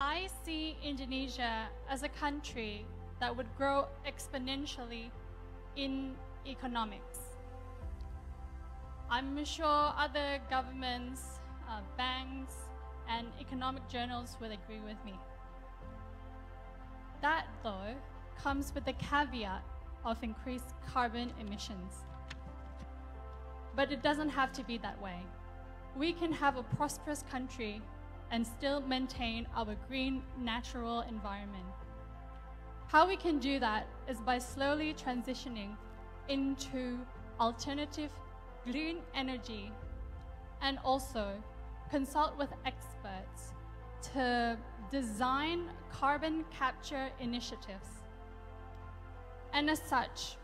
I see Indonesia as a country that would grow exponentially in economics. I'm sure other governments, uh, banks, and economic journals will agree with me. That, though, comes with the caveat of increased carbon emissions. But it doesn't have to be that way. We can have a prosperous country and still maintain our green natural environment. How we can do that is by slowly transitioning into alternative green energy and also consult with experts to design carbon capture initiatives. And as such,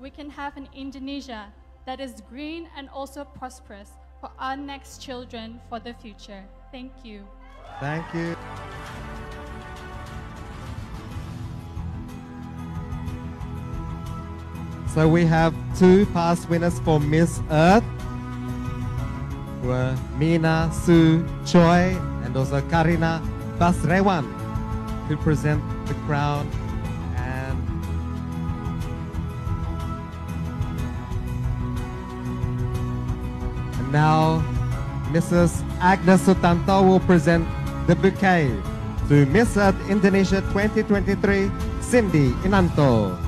we can have an Indonesia that is green and also prosperous for our next children for the future. Thank you. Thank you. So we have two past winners for Miss Earth were Mina Sue Choi and also Karina Basrewan who present the crown and and now Mrs. Agnes Sutanto will present the bouquet to Miss Earth Indonesia 2023 Cindy Inanto.